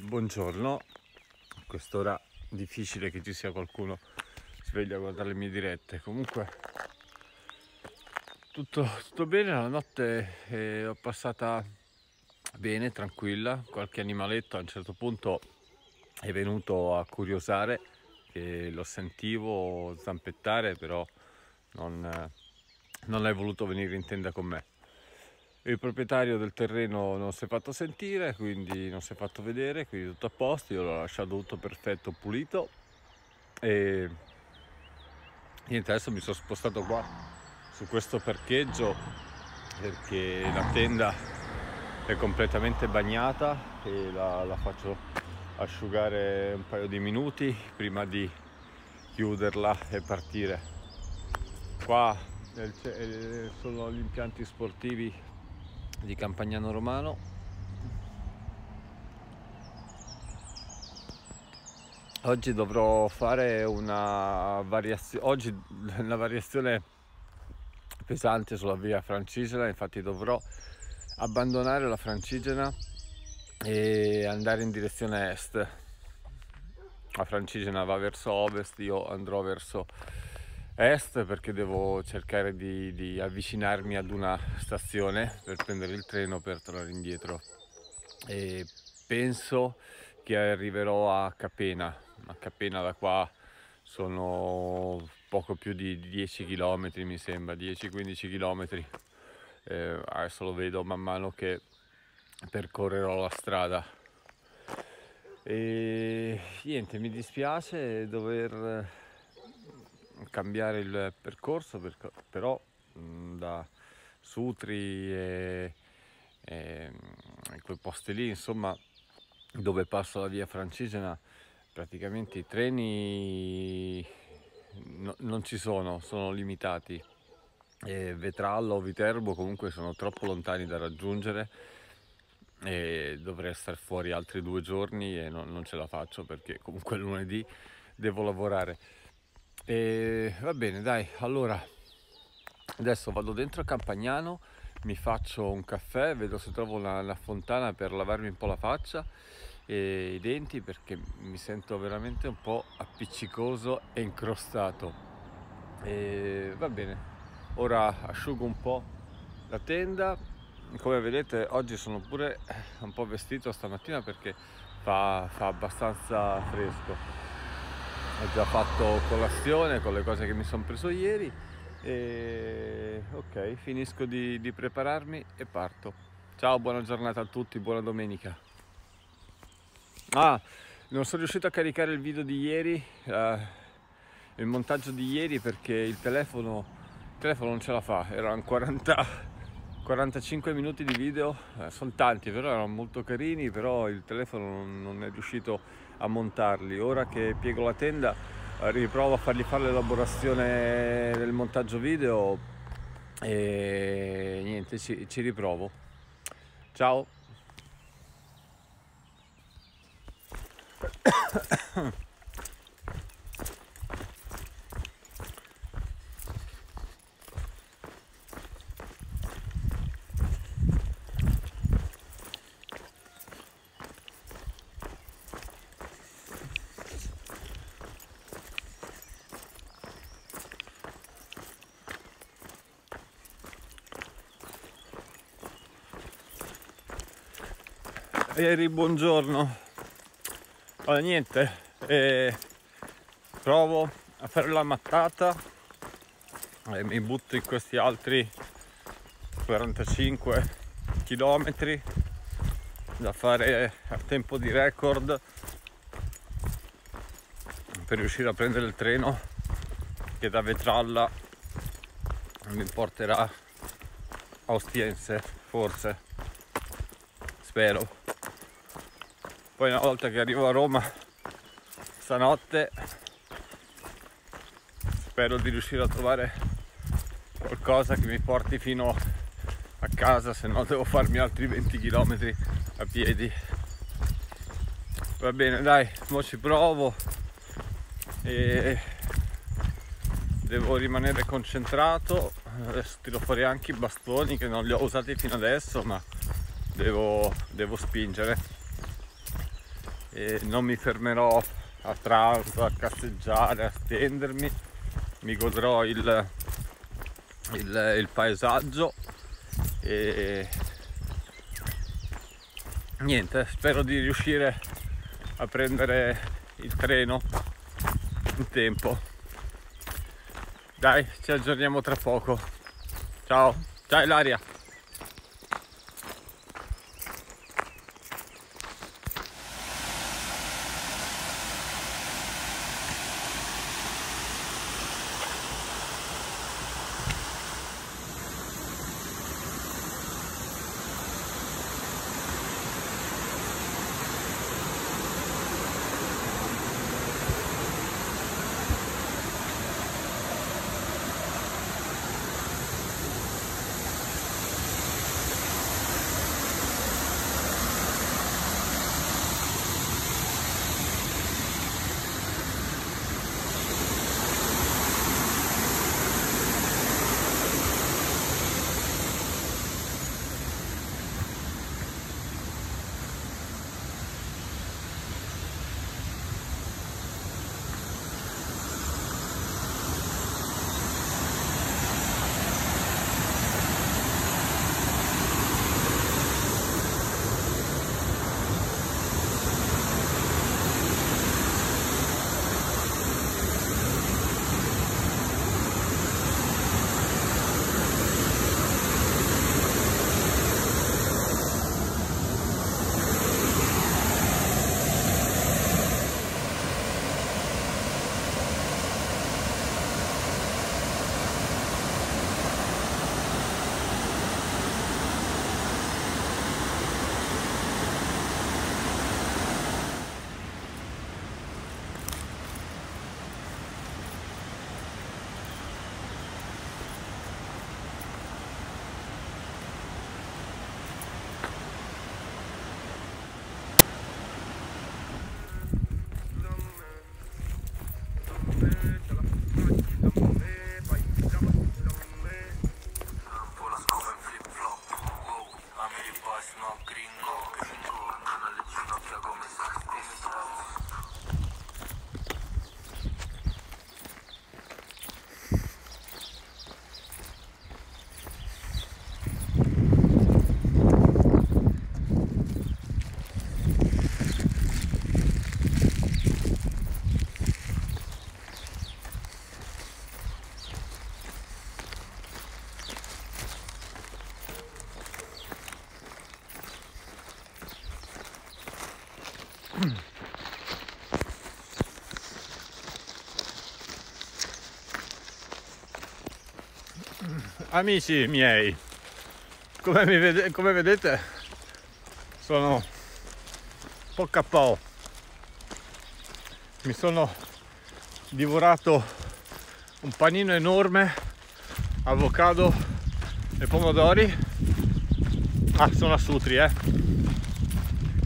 Buongiorno. A quest'ora difficile che ci sia qualcuno. Sveglia a guardare le mie dirette. Comunque tutto, tutto bene? La notte eh, ho passata bene tranquilla. Qualche animaletto a un certo punto è venuto a curiosare che lo sentivo zampettare però non, non hai voluto venire in tenda con me. Il proprietario del terreno non si è fatto sentire, quindi non si è fatto vedere, quindi tutto a posto, io l'ho lasciato tutto perfetto, pulito. E niente, adesso mi sono spostato qua su questo parcheggio perché la tenda è completamente bagnata e la, la faccio asciugare un paio di minuti prima di chiuderla e partire. Qua sono gli impianti sportivi di Campagnano Romano. Oggi dovrò fare una variazione, oggi una variazione pesante sulla via Francigena, infatti dovrò abbandonare la Francigena e andare in direzione est. La Francigena va verso ovest, io andrò verso est perché devo cercare di, di avvicinarmi ad una stazione per prendere il treno per tornare indietro e penso che arriverò a Capena. A Capena da qua sono poco più di 10 km mi sembra, 10-15 km. Eh, adesso lo vedo man mano che percorrerò la strada. E niente, mi dispiace dover cambiare il percorso, però da Sutri e, e, e quei posti lì, insomma, dove passa la via francigena, praticamente i treni no, non ci sono, sono limitati. E Vetrallo o Viterbo comunque sono troppo lontani da raggiungere e dovrei stare fuori altri due giorni e non, non ce la faccio perché comunque lunedì devo lavorare. E va bene, dai, allora adesso vado dentro a Campagnano, mi faccio un caffè, vedo se trovo una, una fontana per lavarmi un po' la faccia e i denti perché mi sento veramente un po' appiccicoso e incrostato. E va bene, ora asciugo un po' la tenda. Come vedete oggi sono pure un po' vestito stamattina perché fa, fa abbastanza fresco ho già fatto colazione con le cose che mi sono preso ieri e ok finisco di, di, prepararmi e parto ciao buona giornata a tutti buona domenica ah non sono riuscito a caricare il video di ieri eh, il montaggio di ieri perché il telefono il telefono non ce la fa erano 40 45 minuti di video eh, sono tanti però erano molto carini però il telefono non, è riuscito a montarli. Ora che piego la tenda riprovo a fargli fare l'elaborazione del montaggio video e niente, ci, ci riprovo. Ciao! Ieri buongiorno allora niente eh, provo a fare la mattata e mi butto in questi altri 45 km da fare a tempo di record per riuscire a prendere il treno che da Vetralla mi porterà a Ostiense forse spero poi una volta che arrivo a Roma stanotte spero di riuscire a trovare qualcosa che mi porti fino a casa se no devo farmi altri 20 km a piedi. Va bene dai mo ci provo e devo rimanere concentrato. Adesso tiro fuori anche i bastoni che non li ho usati fino adesso ma devo, devo spingere e non mi fermerò a transo, a casseggiare, a stendermi, mi godrò il, il, il paesaggio e niente, spero di riuscire a prendere il treno in tempo. Dai, ci aggiorniamo tra poco. Ciao, ciao Ilaria. Amici miei, come, vede, come vedete sono un po'. Mi sono divorato un panino enorme, avocado e pomodori. Ah, sono a Sutri, eh.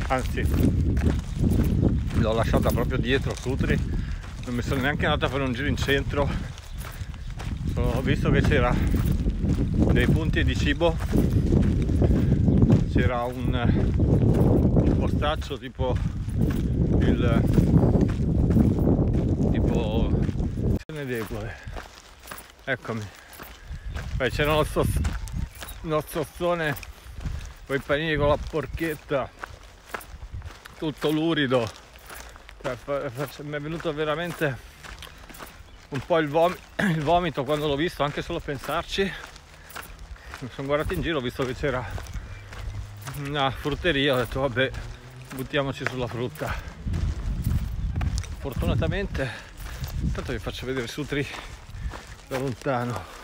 Anzi, l'ho lasciata proprio dietro Sutri. Non mi sono neanche andata a fare un giro in centro. Ho visto che c'era dei punti di cibo. C'era un, un postaccio tipo il tipo debole eccomi. Poi c'era uno, sos, uno sozzone con i panini con la porchetta tutto lurido. Mi è venuto veramente un po' il, vom il vomito quando l'ho visto anche solo pensarci mi sono guardato in giro ho visto che c'era una frutteria ho detto vabbè buttiamoci sulla frutta. Fortunatamente intanto vi faccio vedere su Sutri da lontano.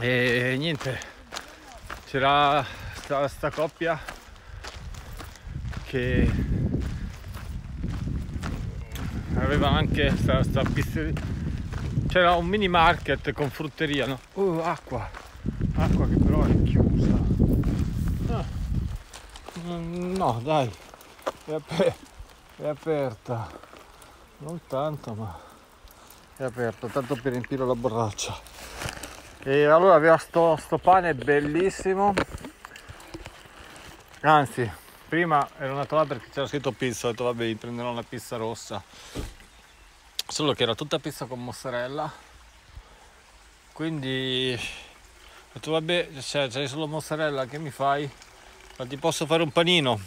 E niente c'era sta, sta coppia che aveva anche sta, sta pizzeria c'era un mini market con frutteria no? oh acqua. Acqua che però è chiusa. Ah. no dai. È, aper è aperta. Non tanto ma è aperta. Tanto per riempire la borraccia. E allora aveva sto, sto pane bellissimo. Anzi prima ero andato là perché c'era scritto pizza ho detto vabbè prenderò una pizza rossa solo che era tutta pizza con mozzarella quindi Ho detto vabbè, cioè, c'hai solo mozzarella, che mi fai? Ma ti posso fare un panino?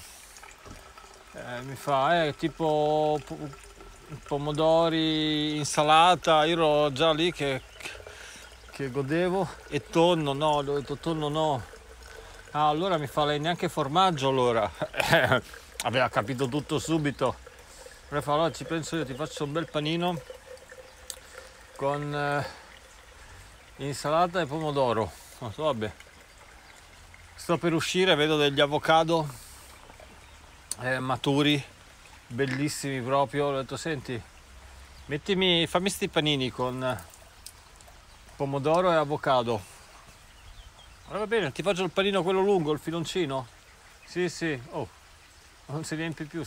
Eh, mi fa, eh, tipo pomodori, insalata, io ero già lì che, che godevo e tonno, no, ho detto tonno no. Ah, allora mi fa lei neanche formaggio allora. Aveva capito tutto subito. Fa, allora ci penso io, ti faccio un bel panino con eh, insalata e pomodoro. vabbè. Sto per uscire, vedo degli avocado eh, maturi bellissimi proprio ho detto senti mettimi fammi sti panini con pomodoro e avocado allora va bene ti faccio il panino quello lungo il filoncino? Sì sì. Oh non si riempie più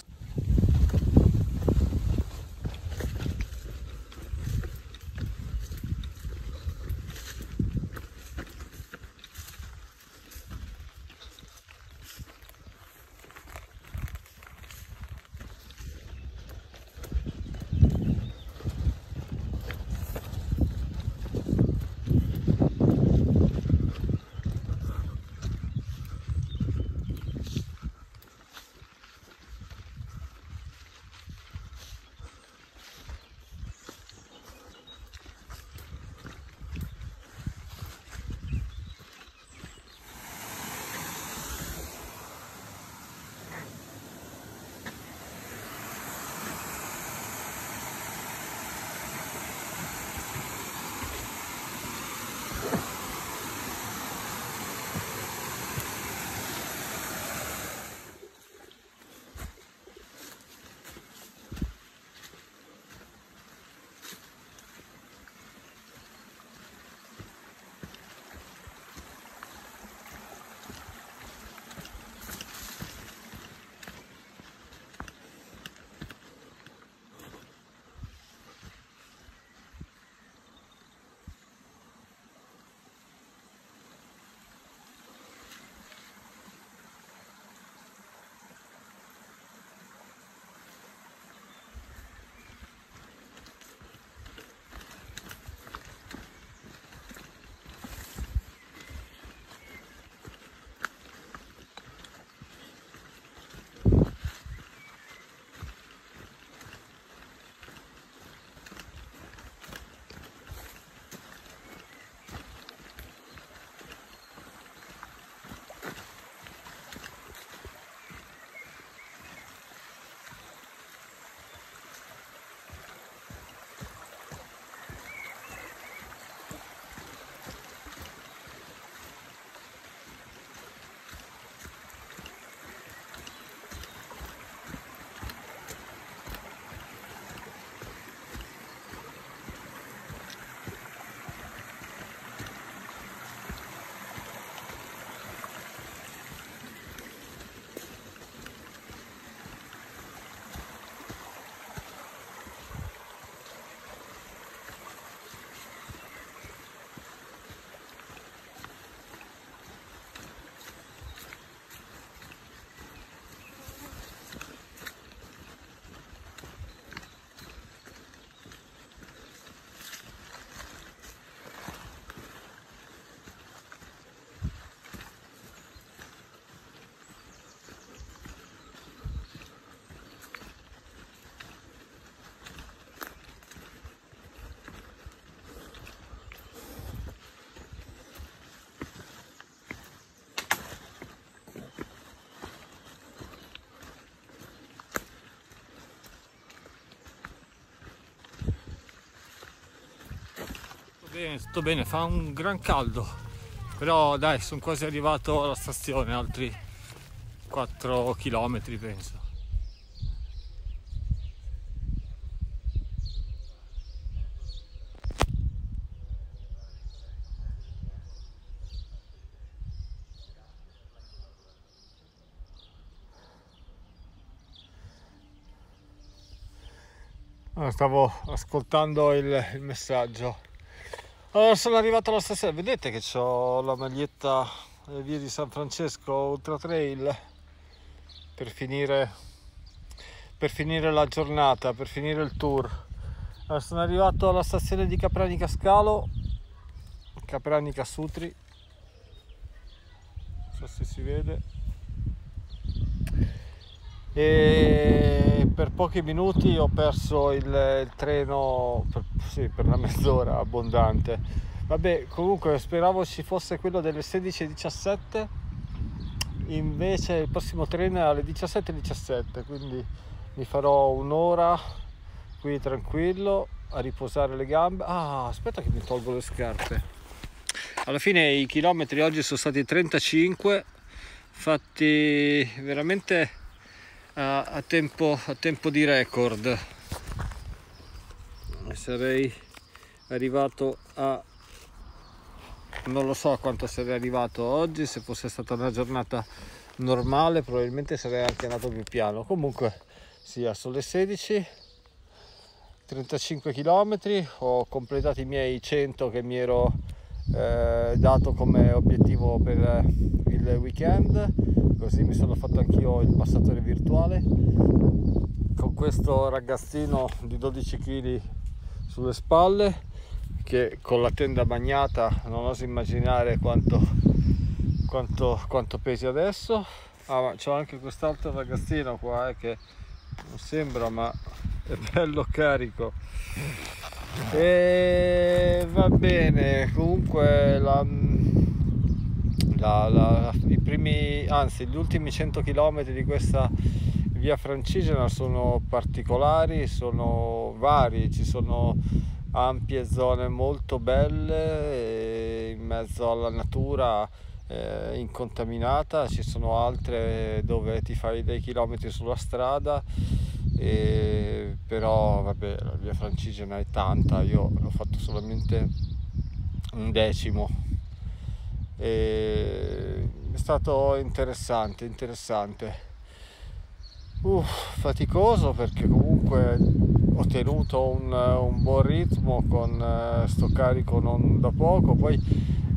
Bene, tutto bene, fa un gran caldo, però dai, sono quasi arrivato alla stazione, altri 4 km penso. Stavo ascoltando il messaggio allora sono arrivato alla stazione, vedete che ho la maglietta eh, via di San Francesco Ultra Trail per finire, per finire la giornata, per finire il tour. Allora, sono arrivato alla stazione di Capranica Scalo, Capranica Sutri non so se si vede e per pochi minuti ho perso il, il treno per, sì, per una mezz'ora abbondante. Vabbè comunque speravo ci fosse quello delle 16.17 invece il prossimo treno è alle 17.17 17, quindi mi farò un'ora qui tranquillo a riposare le gambe. Ah aspetta che mi tolgo le scarpe. Alla fine i chilometri oggi sono stati 35 fatti veramente a, tempo, a tempo di record. Sarei arrivato a non lo so a quanto sarei arrivato oggi se fosse stata una giornata normale probabilmente sarei anche andato più piano. Comunque sia sono le 16 35 km ho completato i miei 100 che mi ero eh, dato come obiettivo per il weekend. Così mi sono fatto anch'io il passatore virtuale. Con questo ragazzino di 12 kg sulle spalle che con la tenda bagnata non oso immaginare quanto, quanto, quanto pesi adesso. Ah, ma c'ho anche quest'altro ragazzino qua eh, che non sembra ma è bello carico e va bene comunque la, la, la, i primi anzi gli ultimi 100 km di questa via francigena sono particolari sono vari ci sono ampie zone molto belle in mezzo alla natura eh, incontaminata ci sono altre dove ti fai dei chilometri sulla strada e però vabbè la via francigena è tanta io ho fatto solamente un decimo. E è stato interessante interessante. Uff, faticoso perché comunque ho tenuto un, un buon ritmo con uh, sto carico non da poco poi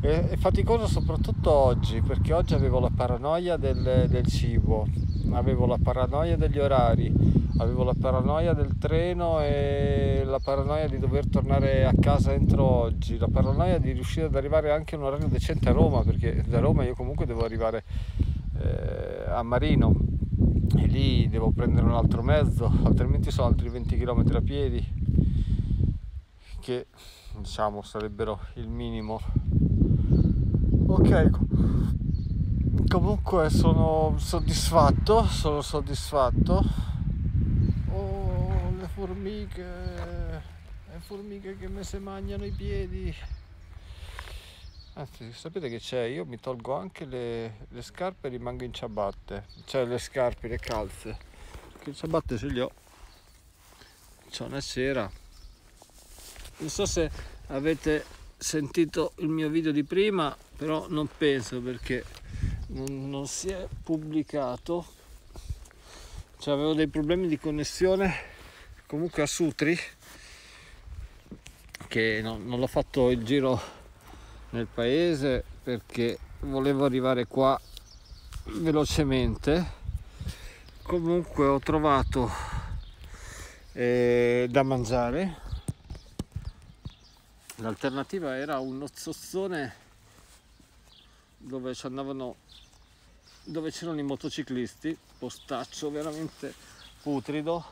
è, faticoso soprattutto oggi perché oggi avevo la paranoia del, del cibo avevo la paranoia degli orari avevo la paranoia del treno e la paranoia di dover tornare a casa entro oggi, la paranoia di riuscire ad arrivare anche a un orario decente a Roma, perché da Roma io comunque devo arrivare eh, a Marino e lì devo prendere un altro mezzo, altrimenti sono altri 20 km a piedi, che diciamo sarebbero il minimo. Ok, comunque sono soddisfatto, sono soddisfatto formiche, le formiche che mi si mangiano i piedi. Anzi, sapete che c'è? Io mi tolgo anche le, le scarpe e rimango in ciabatte. Cioè le scarpe, le calze. Perché le ciabatte ce le ho. C'è una sera. Non so se avete sentito il mio video di prima, però non penso perché non, si è pubblicato. Cioè avevo dei problemi di connessione comunque a Sutri che non, non l'ho fatto il giro nel paese perché volevo arrivare qua velocemente comunque ho trovato eh, da mangiare l'alternativa era uno zozzone dove ci andavano dove c'erano i motociclisti postaccio veramente putrido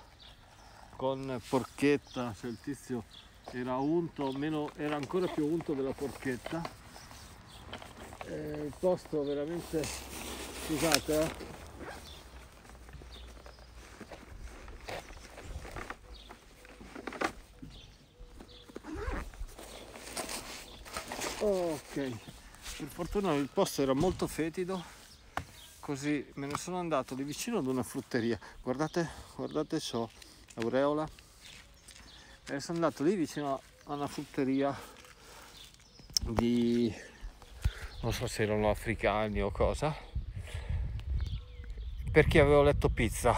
con porchetta, cioè il tizio era unto, meno, era ancora più unto della porchetta. Eh, il posto veramente, scusate eh. Ok, per fortuna il posto era molto fetido, così me ne sono andato di vicino ad una frutteria. Guardate, guardate ciò Aureola e sono andato lì vicino a una frutteria di non so se erano africani o cosa perché avevo letto pizza.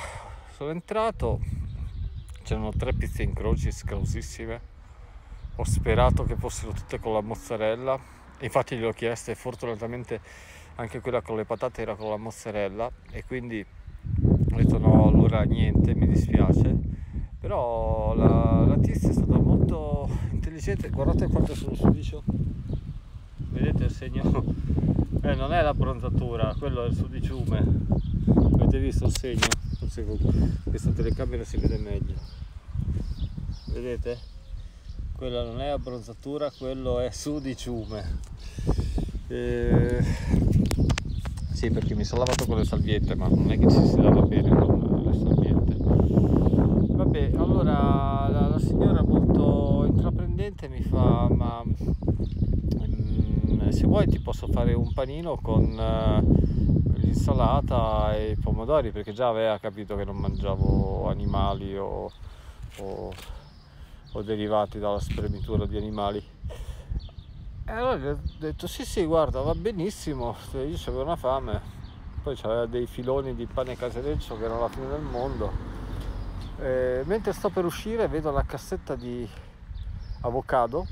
Sono entrato c'erano tre pizze in croci scrosissime ho sperato che fossero tutte con la mozzarella infatti gliel'ho chieste e fortunatamente anche quella con le patate era con la mozzarella e quindi ho detto no allora niente mi dispiace. Però la, la tizia è stata molto intelligente. Guardate quanto sono sudicio vedete il segno? Eh, non è la bronzatura quello è il sudiciume. Avete visto il segno? Forse con questa telecamera si vede meglio. Vedete quella non è abbronzatura quello è sudiciume eh, sì perché mi sono lavato con le salviette ma non è che ci si lava bene con le salviette. Vabbè allora la, la signora molto intraprendente mi fa ma mm, se vuoi ti posso fare un panino con uh, l'insalata e i pomodori perché già aveva capito che non mangiavo animali o, o, o derivati dalla spremitura di animali. E allora gli ho detto sì sì guarda va benissimo, io avevo una fame, poi c'aveva dei filoni di pane casereccio che erano la fine del mondo. E mentre sto per uscire vedo la cassetta di avocado.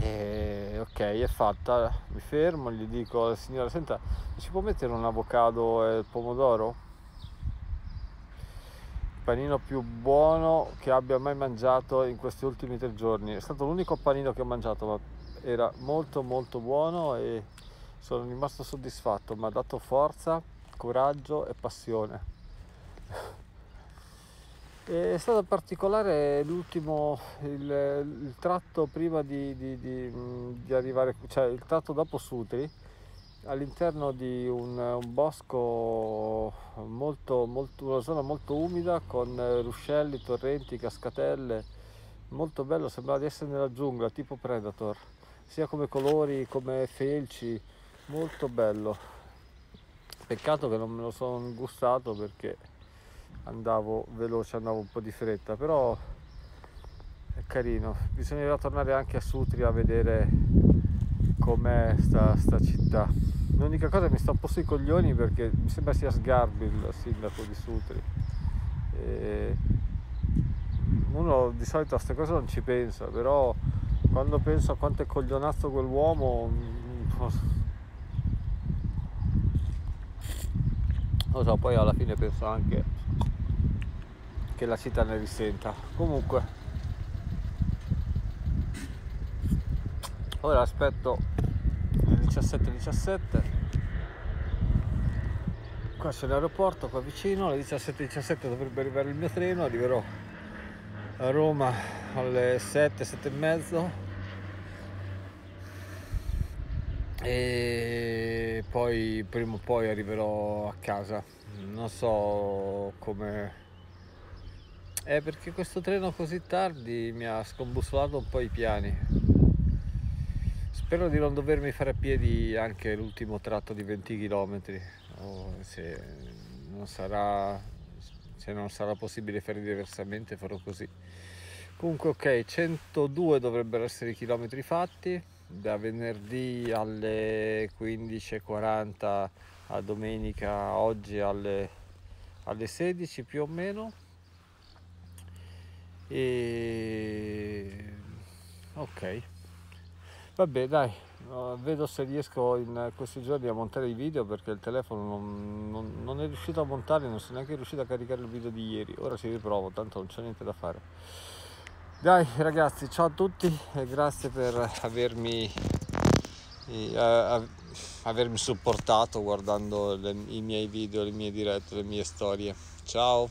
E ok è fatta, mi fermo, gli dico signora senta ci può mettere un avocado e il pomodoro? Panino più buono che abbia mai mangiato in questi ultimi tre giorni. È stato l'unico panino che ho mangiato, ma era molto molto buono e sono rimasto soddisfatto, mi ha dato forza, coraggio e passione. È stato particolare l'ultimo, il, il tratto prima di, di, di, di, arrivare, cioè il tratto dopo Sutri, all'interno di un, un bosco molto, molto, una zona molto umida con ruscelli, torrenti, cascatelle, molto bello, sembrava di essere nella giungla, tipo Predator. Sia come colori come felci. Molto bello. Peccato che non me lo sono gustato perché andavo veloce andavo un po' di fretta però è carino. Bisognerà tornare anche a Sutri a vedere com'è sta, sta città l'unica cosa mi sta un po' sui coglioni perché mi sembra sia Sgarbi il sindaco di Sutri. E uno di solito a queste cose non ci pensa però quando penso a quanto è coglionazzo quell'uomo non lo so poi alla fine penso anche che la città ne risenta. Comunque. Ora aspetto 17.17 17. qua c'è l'aeroporto qua vicino alle 17.17 17 dovrebbe arrivare il mio treno arriverò a Roma alle 7, 7 e mezzo. E poi prima o poi arriverò a casa. Non so come. È perché questo treno così tardi mi ha scombussolato un po' i piani spero di non dovermi fare a piedi anche l'ultimo tratto di 20 km o se non sarà se non sarà possibile fare diversamente farò così. Comunque ok 102 dovrebbero essere i chilometri fatti. Da venerdì alle 15.40 a domenica oggi alle, alle 16 più o meno. E ok vabbè dai vedo se riesco in questi giorni a montare i video perché il telefono non, non, non è riuscito a montare non sono neanche riuscito a caricare il video di ieri ora ci riprovo tanto non c'è niente da fare dai ragazzi, ciao a tutti e grazie per avermi, eh, avermi supportato guardando le, i miei video, le mie dirette, le mie storie. Ciao!